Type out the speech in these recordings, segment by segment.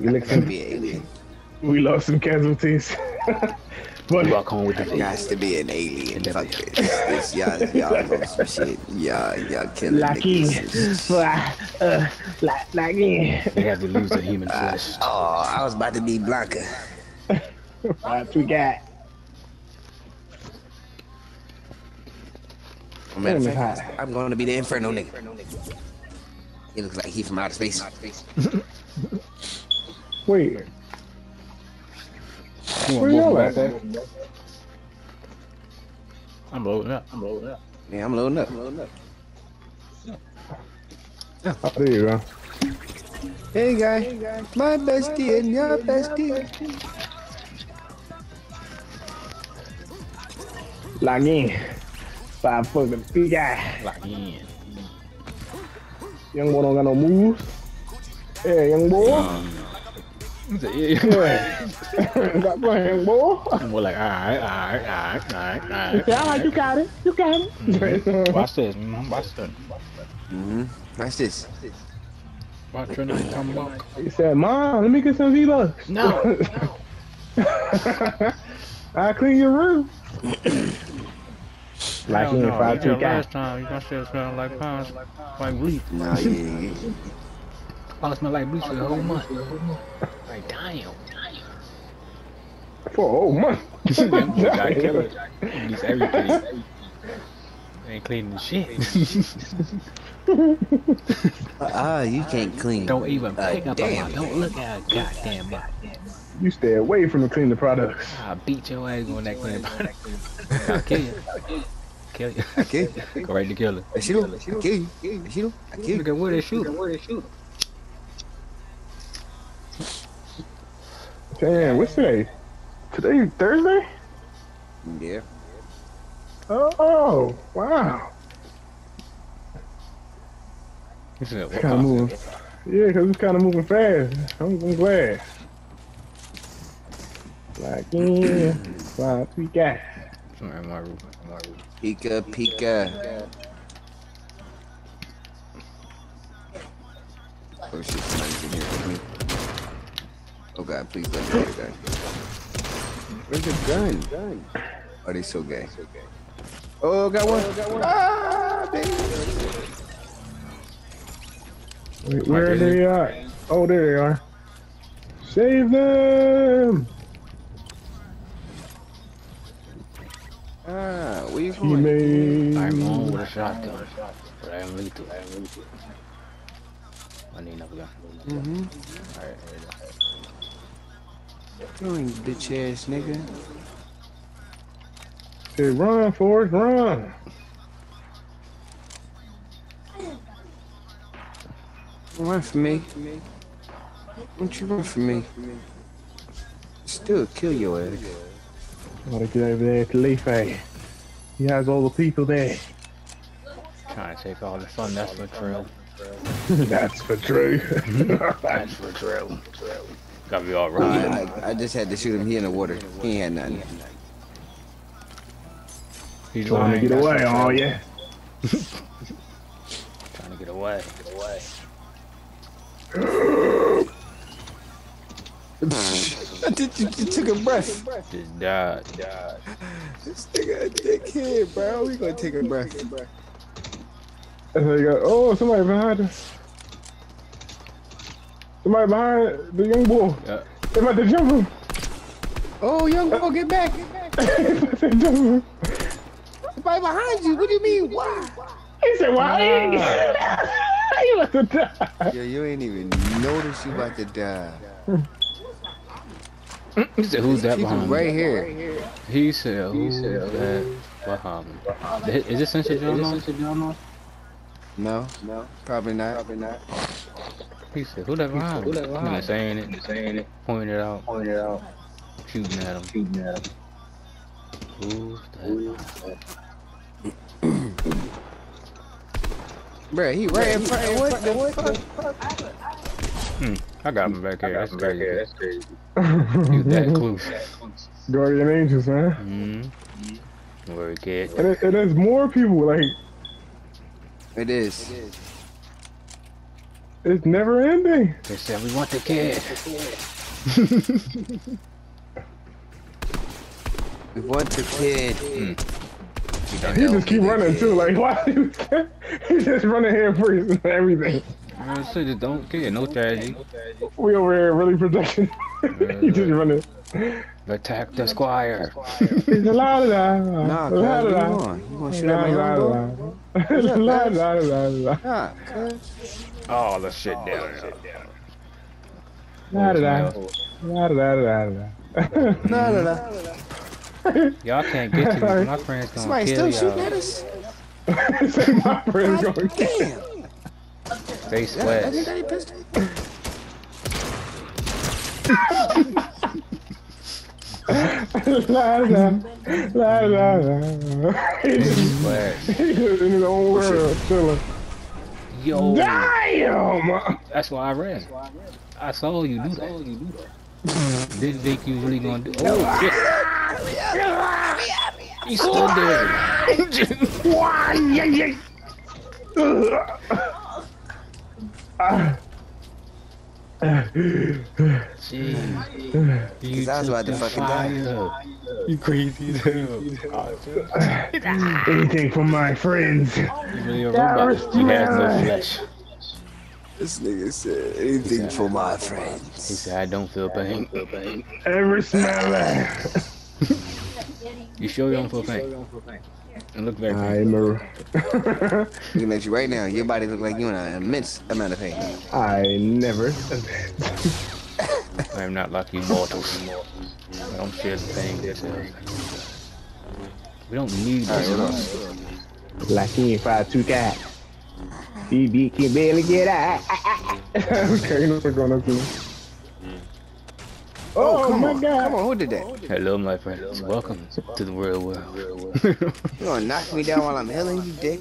We look Could some, be an alien. we lost some casualties. but Walk home with the It has to be an alien. Fuck this. this y'all, y'all know some shit. Y'all, y'all killing lacking, niggas. uh, la- lacking. They have to lose their human flesh. Oh, I was about to be Blanca. What we got? Matter of Damn, it's fact, hot. I'm going to be the Inferno nigga. He looks like he from outer space. Wait, where want y'all at? from? I'm loading up. I'm loading up. Yeah, I'm loading up. I'm loading up. Oh, there you go. Hey guy, my bestie and your bestie. Lacking. Five fucking big guy. Lock in. Young boy don't got no moves. Yeah, young boy. Um, yeah. Yeah. got playing, boy. I'm more like, alright, alright, alright, alright, alright. Yeah, like you got it. You got it. Watch this. mhm, Watch this. Mm-hmm. Watch this. Watch your name come back. He said, Mom, let me get some V-Bucks. No. I clean your room. like Hell in no, five you two did guy. last time, you gonna still smell like pounds, like bleach. Nah, yeah, yeah. Probably smell like bleach for the whole month. Like, damn. For a whole month. Gotta kill it. Release everything. Ain't cleaning shit. Ah, you can't clean. Don't even Uh, pick up damn. on Don't look at a goddamn body. You stay away from the cleaning products. I'll beat your ass on that clean body. I'll kill you. Kill you. Okay. Go right to kill her. I shoot him. I kill you. I shoot him. I kill you. Look at where they shoot. Where they shoot. Damn, what's today? Today Thursday? Yeah. Oh, oh wow. He said, It's kind of moving. Yeah, because it's kind of moving fast. I'm, I'm glad. Like, yeah, five three guy. Somewhere in my room. in my room. Pika, pika. Oh shit, somebody's in here with me. Oh god, please let me get a gun. Where's the gun? Gun. Oh, they so gay. Oh, got one. got one. Ah, baby. Wait, where are they at? Oh, there they are. Save them! Ah, where you going? Teammate. I'm on with a shotgun. But I am lethal. I am lethal. I need another gun. Mm-hmm. Alright, Going, bitch ass nigga. Say, run, Forrest, run. Run for me. Don't you run for me? Still kill your ass. Gotta get over there to Leafy. Eh? He has all the people there. Trying to take all the fun. That's for true. That's for true. That's for true. Gotta be I, alright. I, I just had to shoot him. He in the water. He ain't had nothing. He's Trying to get away, oh yeah. Trying to get away. Get away. Did, you, you took a breath. Just died. Died. This nigga a dickhead, bro. We gonna take a breath. And so you go, oh, somebody behind us. Somebody behind the young boy. Yeah. They about to jump him. Oh, young boy, get back. Get back. they about to jump him. Somebody behind you. What do you mean? Why? He said, why? you about to die. Yo, you ain't even notice you about to die. He said, who's that Keep him behind right here. He said, who's that behind me? Is this Sensei John on? No, no, probably not. Probably not. He said, who that behind me? I'm just saying it. Saying it. Pointing it out. Pointing it out. Shooting at him. Shooting at him. Who's that behind me? Bruh, he right in front. What the fuck? Hmm. I got him back here. That's crazy. That's crazy. You that close. Guardian Angels, man. Mm-hmm. Where kid. And it, it is more people, like, It is. It's never ending. They said we want the kid. We want the kid. Hmm. He just keep running too. Like why? He just running here first and everything. I said just don't care, no strategy. We over here really protecting. he just uh, running. Attack the squire. He's a la la la. Nah, cuz, la what la. you want? You want to shoot La at my la young boy? la. La la la la. Nah, cuz. Oh, the shit down. La la la la la la. Nah, nah, nah. Y'all can't get to me. My friends gonna Somebody kill still shooting y'all. at us? Say my friend's going to Damn. They That's sweat. that pistol. La la la la la. He just Sweat. he just in his own world chilling. Yo, Damn! that's why I ran. I saw you do that. Didn't think you was really gonna do. Oh shit! He stood there. Why? Yeah, yeah. Ah. Jeez. You Cause I was about to fucking die. fire. You crazy as. Anything for my friends. You really a robot. You have no flesh. This nigga said anything for my friends. He said, I don't feel pain. Ever smell that? You sure you don't feel pain? It look very I'm painful. a... Looking at you right now, your body look like you in an immense amount of pain. I never. I am not like you mortals. I don't feel the pain yourselves. We don't need Alright, hold this. Like he ain't five two guys. BB can barely get out. okay, no we're going up to Oh, come my on, god. come on, who did that? Hello, my friends. Welcome to the real world. You gonna knock me down while I'm healing, you dick?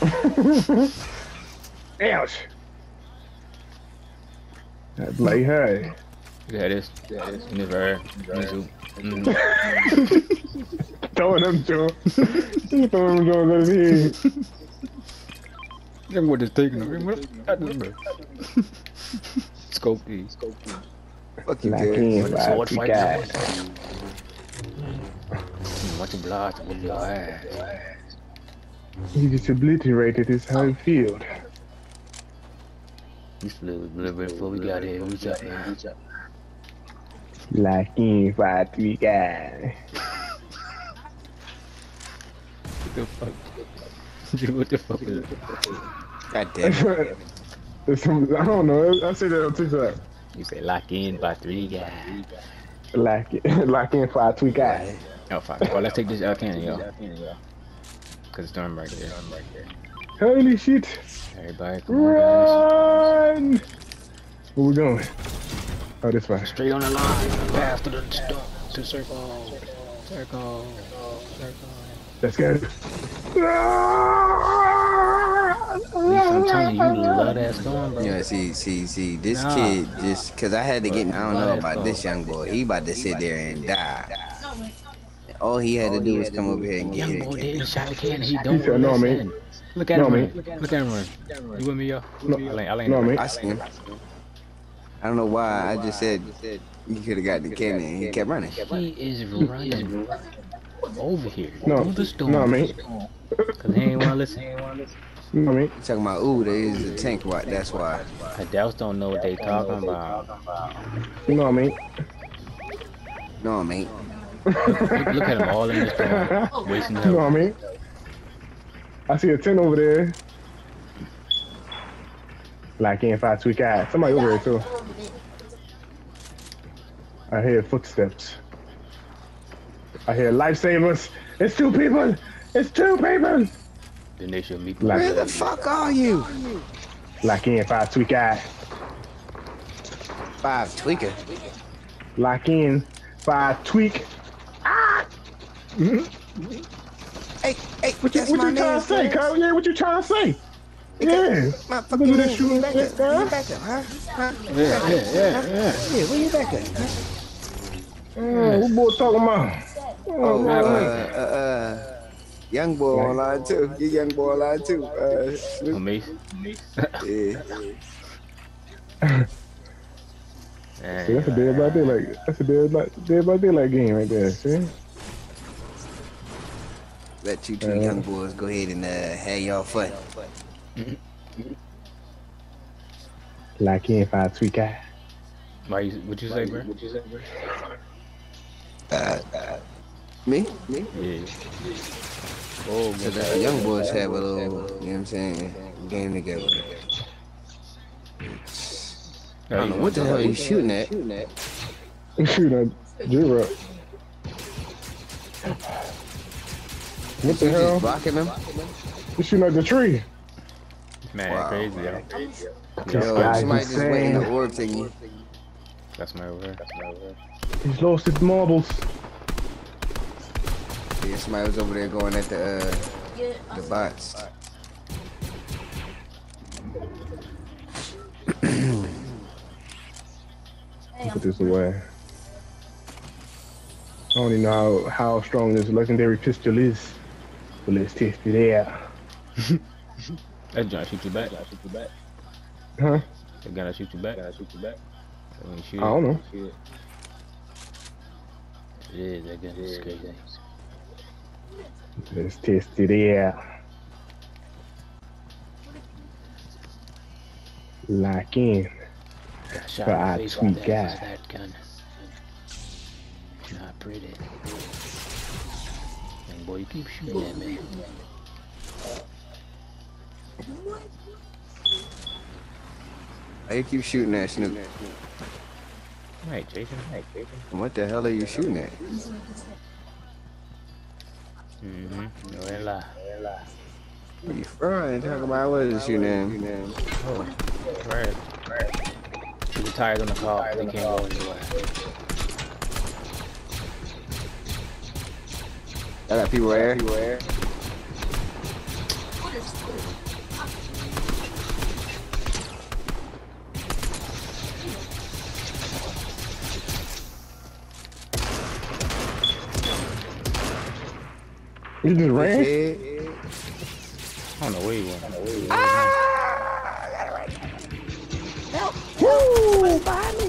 Ouch. That's like, hey. yeah, this. In the air. Mm. Throwing them to him. He throwing them to his head. Then what is taking them? Scope these. Fuck you, Like kid. he ain't Sword five two fight. guys. Watch your blast with your ass. He just obliterated his whole field. You flew a little bit before we got here. What's up, man? Like he ain't five three guys. What the fuck? what the fuck is it? God damn it. I don't know. I see that on TikTok. You say lock in by three guys. Like like in five three guys. Oh fuck. Well, let's take this out cannon, yo. Cause it's done right there. Holy shit! Everybody, come on, guys. Run! Where we going? Oh, this way. Straight on the line. Pass to the to, to circle. Circle. Circle. Let's go. I'm telling you, you love that storm, bro. Yeah, see, see, see, this Nah. kid just, cause I had to get, I don't know about this young boy. He about to sit there and die. All he had to do was come over here and get Young boy it. didn't shot the cannon. He don't said, "No, listen." Look at No, him man. run. Look at him. You with me, yo? No. I ain't, I No, man. I seen him. I don't know why. I just said you could have got the cannon. and He kept running. He is running over here. No, Through the storm. no, man. Cause he ain't wanna listen. No, man. You know what I mean? talking about ooh, there is a tank right? That's why. The doubts don't know what they talking about. No, man. No, mate. Look, look at them all in the storm, wasting No, help. man. I see a tent over there. Like in five two guys. Somebody over there too. I hear footsteps. I hear lightsabers. It's two people. It's two people. Then they should meet. Like- Where the fuck are you? Like in five two guys. Five tweaker. Lock in. Five tweak. Ah! Hey, hey, What you, what you trying to say, cuz. Kyle? Yeah, what you trying to say? Yeah. My Look fucking at that name. shooting Back up. Where huh? you back up, huh? Huh? Yeah, yeah, yeah, yeah. Yeah, where you back up? Huh? Mm, what boy talking about? Oh, uh, Right, uh, uh, young boy online too. Your young boy online too. Uh, Snoop. me? yeah. See, that's a dead by daylight. That's a dead by dead by daylight game right there. See? Let you two uh, young boys go ahead and uh, have y'all fun. Like in five sweet guy. Why you, what you say, bro? What you say, bro? Uh, uh, me? Me? Yeah. Oh, so the young boys have a little, you know what I'm saying, game together. I don't know what the hell are you shooting at? I'm shooting at J-Rock. What the hell? blocking him? You shooting at the tree. Man, wow. crazy, yo. Yo, somebody just went in the orb thingy. That's my over. That's my over. He's lost his marbles. Yeah, somebody was over there going at the uh, the bots. Put this away. I don't even know how, how strong this legendary pistol is. But let's test it out. that gun shoot you back. That shoot you back. Huh? That gun shoot you back. That shoot you back. I don't know. Yeah, that gun is crazy. Let's test it out. Lock in. For our sweet guy. That gun. Not pretty. And boy, you keep shooting at me. Why you keep shooting at Snoop? Hey, Jason. Hey, Jason. What the hell are you shooting at? Mm-hmm. No lie. No lie. Where you from? Talking about what is your name? Oh, right. She retired on the call. They can't go anywhere. I got people there. You just ran? I don't know where you went. Ah! I got it right Help! Woo! Behind me!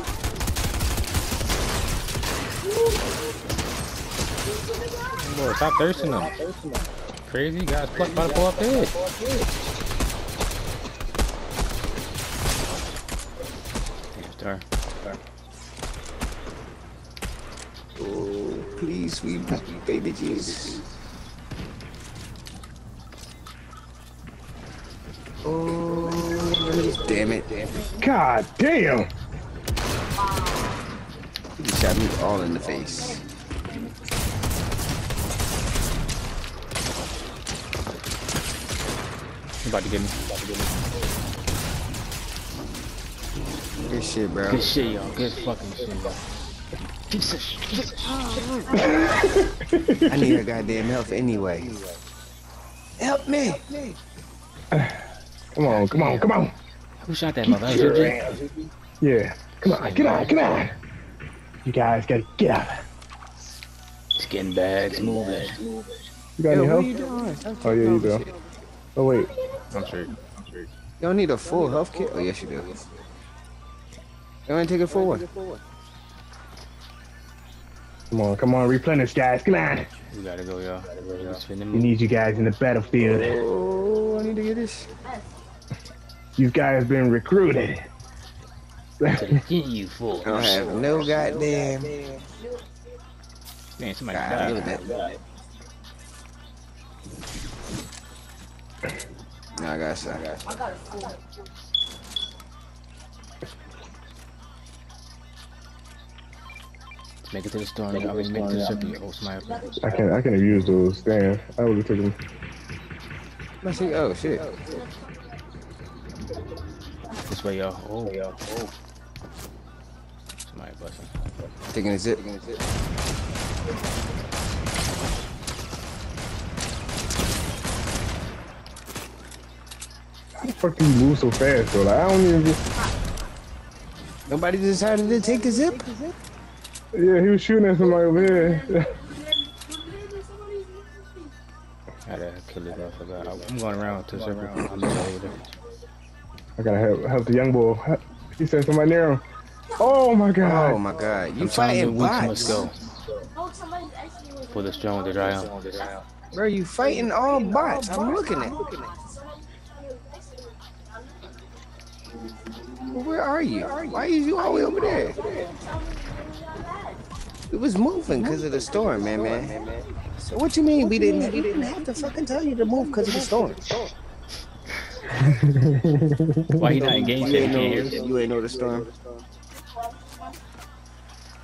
Boy, stop thirsting them. Crazy guys plucked by the pull up head. Damn, star. Oh, please, sweet baby Jesus. God damn. He shot me all in the face. You about to get me. About to get me. Good shit, bro. Good shit, y'all. Good fucking shit, y'all. I need a goddamn health anyway. Help me! Come on, come on, come on. Who shot that motherfucker? Yeah. Come on, get on, come on. You guys gotta get out. Skin bags moving. You got Yo, any what help? you doing? Oh, yeah, you do. Oh, wait. I'm straight. You don't need a full health kit? Oh, yes, you do. You want to take it forward? Come on, come on, replenish, guys. Come on. We gotta go, y'all. We need you guys in the battlefield. Oh, I need to get this. You guys been recruited. Get you full. I don't have no goddamn. Man, somebody God, died. look at that. No, I got you. I got you. Let's make it to the storm. I mean, make it to the circle. Oh, sniper. I can I can have used those. Damn, I would have taken. I see. Oh shit. This way, y'all. Oh, y'all. Oh. Somebody busting. Taking a zip. How the fuck do you move so fast, bro? Like, I don't even. Nobody decided to take a zip. Yeah, he was shooting at somebody over here. I gotta kill this motherfucker. I'm going around to the circle. I'm just over there. I gotta help help the young boy. He said somebody near him. Oh my god. Oh my god. You I'm telling you, fighting we must bots. go for the strong to dry out. Bro, you fighting all bots. I'm looking at. Where are you? Why are you all the way over there? It was moving because of the storm, man, man. So what you mean we didn't? We didn't have to fucking tell you to move because of the storm. Why he not engaged You yet? ain't He know. can't hear. You ain't know the storm.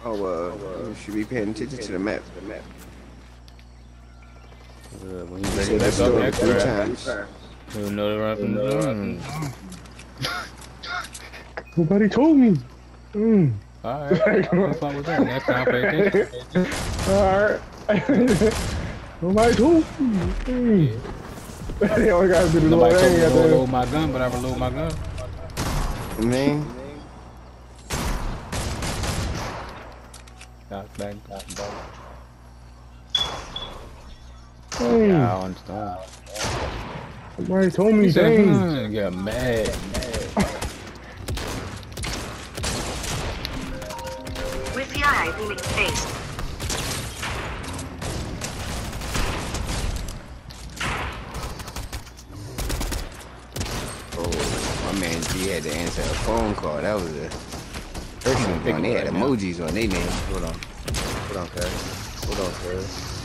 Oh, uh, you should be paying attention to the map. The map. Uh, when he's See ready that to storm back three times. time, know the run from the. Nobody told me. Mm. Alright, have fun with that. Next time. Alright. Nobody told me. Mm. They only gotta do the Nobody little told me thing to out there. load my gun, but I reload my gun. Man, Got back, got back. Yeah, I understand. Nobody told me. He said, Dang. hmm, get mad, mad. With the eye beaming face. oh, my man G had to answer a phone call. That was a personal one. They had right now. emojis on their name. Hold on. Hold on, cuz. Hold on, cuz.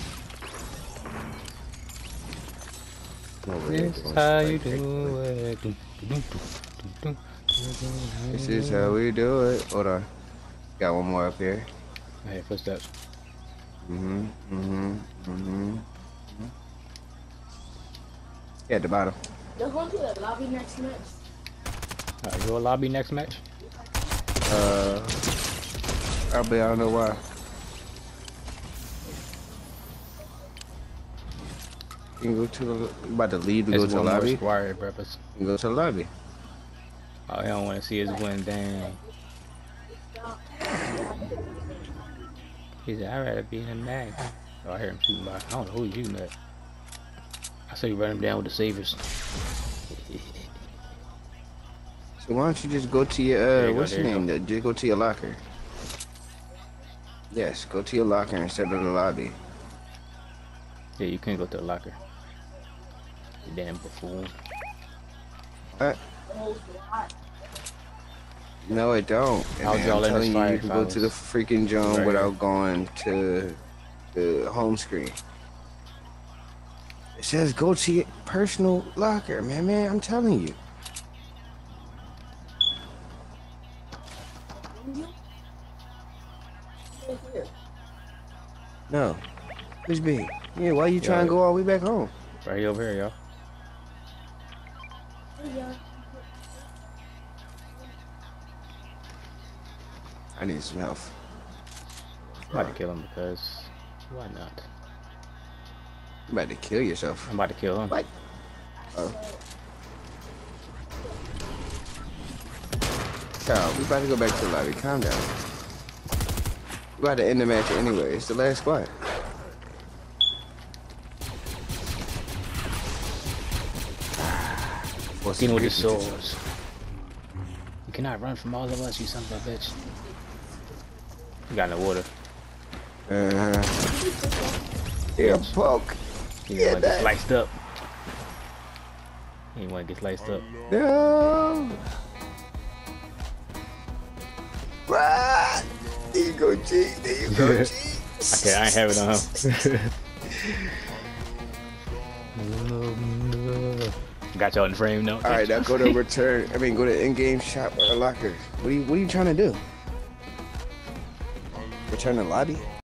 Come over here, This is how you do it. This is how we do it. Hold on. Got one more up here. Hey, footsteps. Mm-hmm. Mm-hmm. Mm-hmm. Yeah, at the bottom. They're going to the lobby next match. Alright, a lobby next match? Uh, I'll be. I don't know why. You can go to the. About to leave to go to the lobby? squire breakfast. You can go to the lobby. Oh, he don't want to see us win. Dang. He said, I'd rather be in the mag. Oh, I hear him shooting by. I don't know who he's shooting at. I say you run him down with the sabers. So why don't you just go to your uh, you go, what's your there you name? Just go to your locker. Yes, go to your locker instead of the lobby. Yeah, you can't go to the locker. You damn buffoon. No, it don't. And How'd man, I'm telling you, you can go to the freaking zone Right without going to the home screen. It says go to your personal locker, man. Man, I'm telling you. No. Which B? Yeah, why you trying to go all the way back home? Right here over here, y'all. I need some help. I'm about to kill him because why not? You about to kill yourself. I'm about to kill him. What? Oh. Child, we about to go back to the lobby. Calm down. We about to end the match anyway. It's the last squad. What's Getting with the the swords. You cannot run from all of us, you son of a bitch. You got no water. Uh-huh. Yeah, poke. You Yeah, get that- sliced up. You want to get sliced up. No. Run. There you go, G. There you go, G. Okay, I have it on him. Got y'all in the frame, no? All right, now go to return. I mean, go to in-game shop or locker. What are you What are you trying to do? Return the lobby?